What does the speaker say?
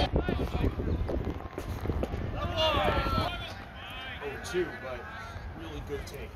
Oh, two, but really good take.